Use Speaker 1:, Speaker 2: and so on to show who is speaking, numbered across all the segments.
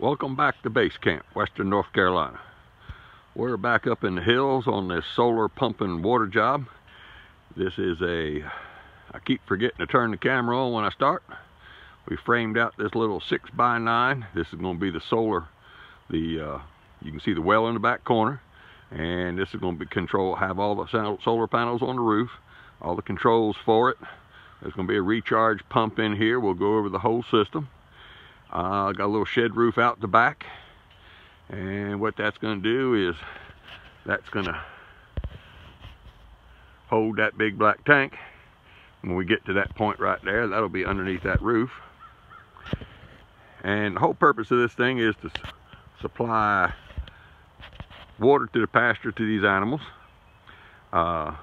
Speaker 1: Welcome back to base camp, Western North Carolina. We're back up in the hills on this solar pumping water job. This is a, I keep forgetting to turn the camera on when I start. We framed out this little six by nine. This is gonna be the solar, the, uh, you can see the well in the back corner. And this is gonna be control, have all the solar panels on the roof, all the controls for it. There's gonna be a recharge pump in here. We'll go over the whole system. Uh, got a little shed roof out the back and what that's going to do is that's going to hold that big black tank. When we get to that point right there that'll be underneath that roof. And the whole purpose of this thing is to supply water to the pasture to these animals. Uh,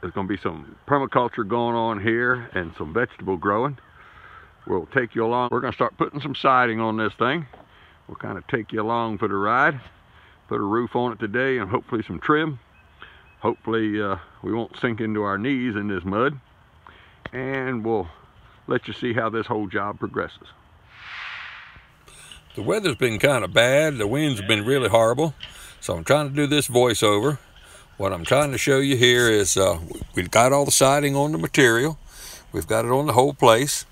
Speaker 1: there's going to be some permaculture going on here and some vegetable growing we'll take you along. We're going to start putting some siding on this thing. We'll kind of take you along for the ride. Put a roof on it today and hopefully some trim. Hopefully uh, we won't sink into our knees in this mud. And we'll let you see how this whole job progresses. The weather's been kind of bad. The winds been really horrible. So I'm trying to do this voiceover. What I'm trying to show you here is uh, we've got all the siding on the material. We've got it on the whole place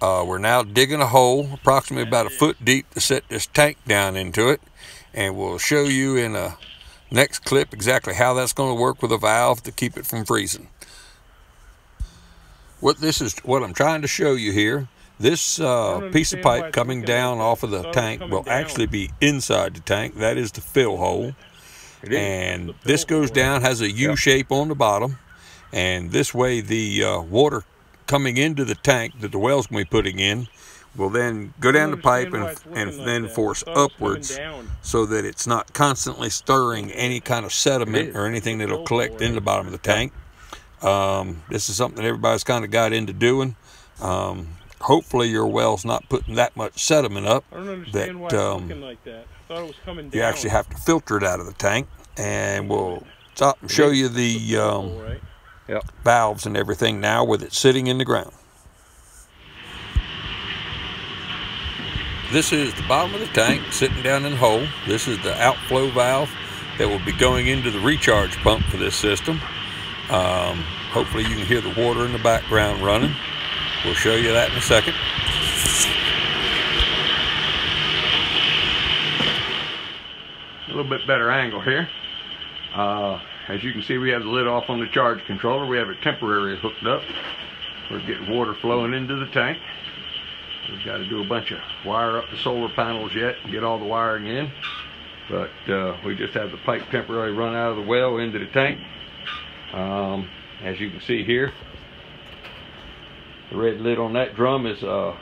Speaker 1: uh, we're now digging a hole approximately about a foot deep to set this tank down into it. And we'll show you in a next clip exactly how that's going to work with a valve to keep it from freezing. What this is, what I'm trying to show you here, this uh, piece of pipe coming down off of the tank will actually be inside the tank. That is the fill hole. And this goes down, has a U shape on the bottom. And this way the uh, water coming into the tank that the well's going to be putting in will then go down the pipe and, and like then that. force upwards so that it's not constantly stirring any kind of sediment or anything that'll collect in the bottom of the tank. Um, this is something everybody's kind of got into doing. Um, hopefully your well's not putting that much sediment up that, um, like that. you actually have to filter it out of the tank and we'll stop and show you the um, yep. valves and everything now with it sitting in the ground. This is the bottom of the tank sitting down in the hole. This is the outflow valve that will be going into the recharge pump for this system. Um, hopefully you can hear the water in the background running. We'll show you that in a second. A little bit better angle here. Uh, as you can see, we have the lid off on the charge controller. We have it temporarily hooked up. We're getting water flowing into the tank. We've got to do a bunch of wire up the solar panels yet and get all the wiring in. But uh, we just have the pipe temporarily run out of the well into the tank. Um, as you can see here, the red lid on that drum is uh,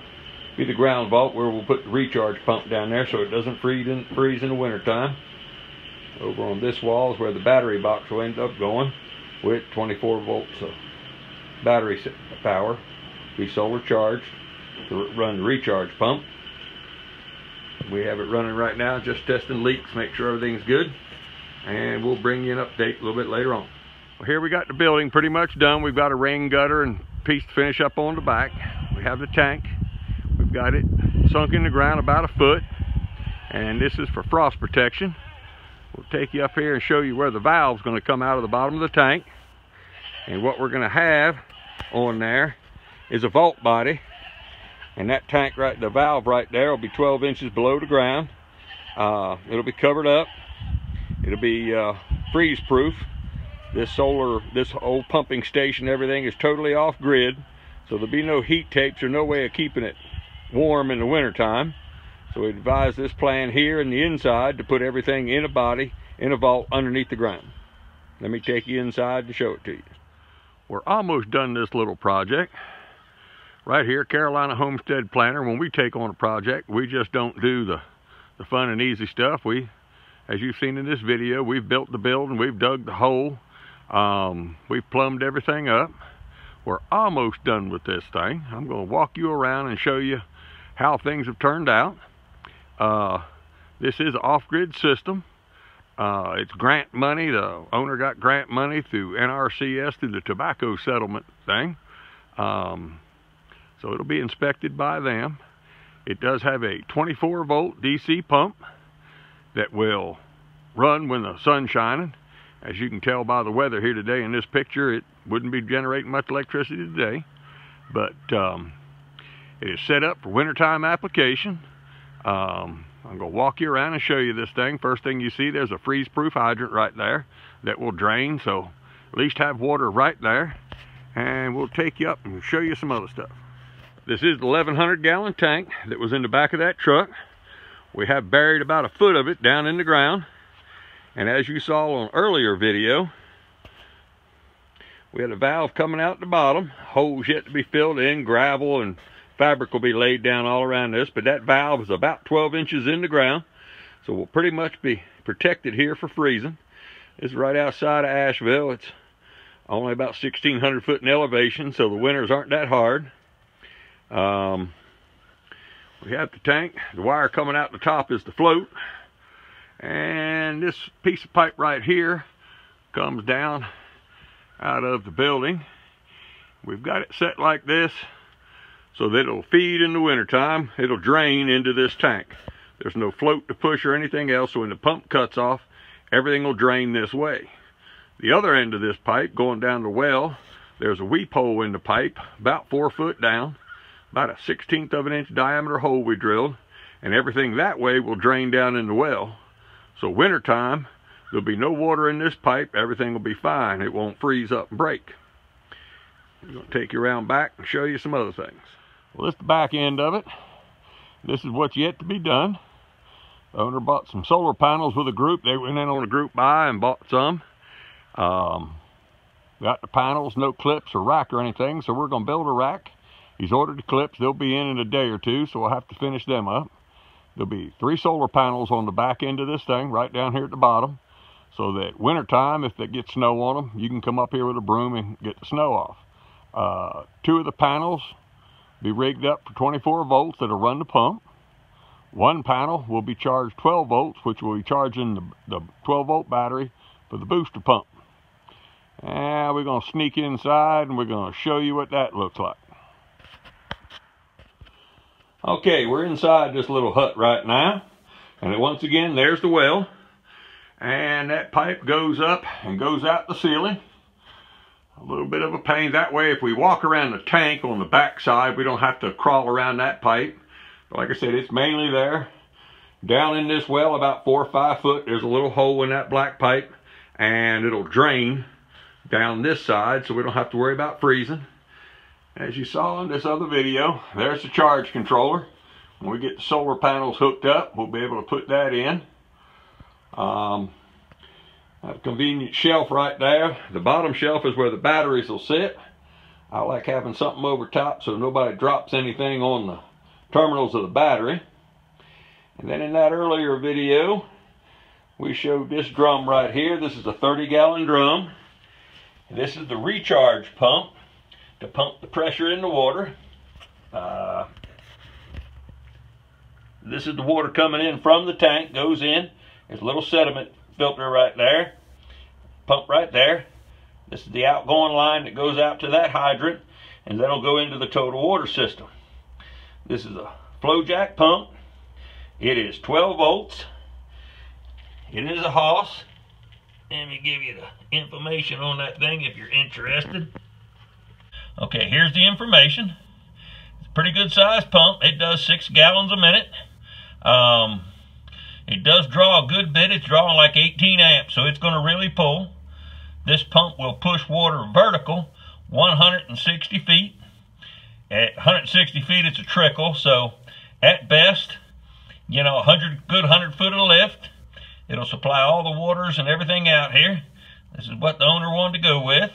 Speaker 1: be the ground vault where we'll put the recharge pump down there so it doesn't freeze in, freeze in the wintertime. Over on this wall is where the battery box will end up going with 24 volts of battery power. Be solar charged to run the recharge pump. We have it running right now, just testing leaks, make sure everything's good. And we'll bring you an update a little bit later on. Well, here we got the building pretty much done. We've got a rain gutter and piece to finish up on the back. We have the tank. We've got it sunk in the ground about a foot. And this is for frost protection. We'll take you up here and show you where the valve's going to come out of the bottom of the tank. And what we're going to have on there is a vault body. And that tank right, the valve right there will be 12 inches below the ground. Uh, it'll be covered up. It'll be uh, freeze proof. This solar, this old pumping station, everything is totally off grid. So there'll be no heat tapes or no way of keeping it warm in the wintertime. So we advise this plan here in the inside to put everything in a body, in a vault underneath the ground. Let me take you inside to show it to you. We're almost done this little project. Right here, Carolina Homestead Planner, when we take on a project, we just don't do the, the fun and easy stuff. We, as you've seen in this video, we've built the building, we've dug the hole, um, we've plumbed everything up. We're almost done with this thing. I'm gonna walk you around and show you how things have turned out. Uh, this is an off-grid system. Uh, it's grant money. The owner got grant money through NRCS through the tobacco settlement thing. Um, so it'll be inspected by them. It does have a 24 volt DC pump that will run when the sun's shining. As you can tell by the weather here today in this picture, it wouldn't be generating much electricity today. But um, it is set up for wintertime application. Um, I'm going to walk you around and show you this thing. First thing you see, there's a freeze-proof hydrant right there that will drain, so at least have water right there. And we'll take you up and show you some other stuff. This is the 1100 gallon tank that was in the back of that truck. We have buried about a foot of it down in the ground. And as you saw on earlier video, we had a valve coming out the bottom, holes yet to be filled in, gravel and fabric will be laid down all around this, but that valve is about 12 inches in the ground, so we'll pretty much be protected here for freezing. It's right outside of Asheville. It's only about 1,600 foot in elevation, so the winters aren't that hard. Um, we have the tank. The wire coming out the top is the float. And this piece of pipe right here comes down out of the building. We've got it set like this so that it'll feed in the wintertime. It'll drain into this tank. There's no float to push or anything else, so when the pump cuts off, everything will drain this way. The other end of this pipe going down the well, there's a weep hole in the pipe, about four foot down about a 16th of an inch diameter hole we drilled and everything that way will drain down in the well so wintertime there'll be no water in this pipe everything will be fine it won't freeze up and break I'm to take you around back and show you some other things well this the back end of it this is what's yet to be done owner bought some solar panels with a group they went in on a group buy and bought some um, got the panels no clips or rack or anything so we're going to build a rack He's ordered the clips. They'll be in in a day or two, so we'll have to finish them up. There'll be three solar panels on the back end of this thing, right down here at the bottom, so that wintertime, if they get snow on them, you can come up here with a broom and get the snow off. Uh, two of the panels be rigged up for 24 volts that'll run the pump. One panel will be charged 12 volts, which will be charging the, the 12 volt battery for the booster pump. And we're going to sneak inside and we're going to show you what that looks like. Okay, we're inside this little hut right now. And once again, there's the well. And that pipe goes up and goes out the ceiling. A little bit of a pain. That way, if we walk around the tank on the back side, we don't have to crawl around that pipe. But Like I said, it's mainly there. Down in this well, about four or five foot, there's a little hole in that black pipe. And it'll drain down this side, so we don't have to worry about freezing. As you saw in this other video, there's the charge controller. When we get the solar panels hooked up, we'll be able to put that in. Um, a convenient shelf right there. The bottom shelf is where the batteries will sit. I like having something over top so nobody drops anything on the terminals of the battery. And then in that earlier video, we showed this drum right here. This is a 30 gallon drum. This is the recharge pump to pump the pressure in the water. Uh, this is the water coming in from the tank, goes in. There's a little sediment filter right there. Pump right there. This is the outgoing line that goes out to that hydrant, and then it'll go into the total water system. This is a Flojet pump. It is 12 volts. It is a Haas. Let me give you the information on that thing if you're interested. Okay, here's the information. It's a pretty good size pump. It does six gallons a minute. Um, it does draw a good bit. It's drawing like 18 amps, so it's going to really pull. This pump will push water vertical 160 feet. At 160 feet, it's a trickle, so at best, you know, 100 good 100 foot of lift. It'll supply all the waters and everything out here. This is what the owner wanted to go with.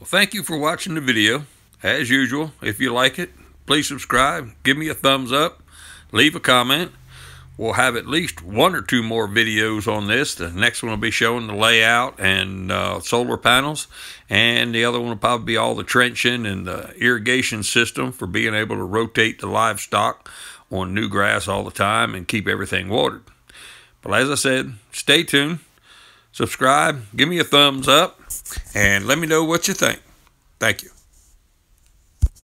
Speaker 1: Well, thank you for watching the video. As usual, if you like it, please subscribe, give me a thumbs up, leave a comment. We'll have at least one or two more videos on this. The next one will be showing the layout and uh, solar panels, and the other one will probably be all the trenching and the irrigation system for being able to rotate the livestock on new grass all the time and keep everything watered. But as I said, stay tuned, subscribe, give me a thumbs up, and let me know what you think. Thank you.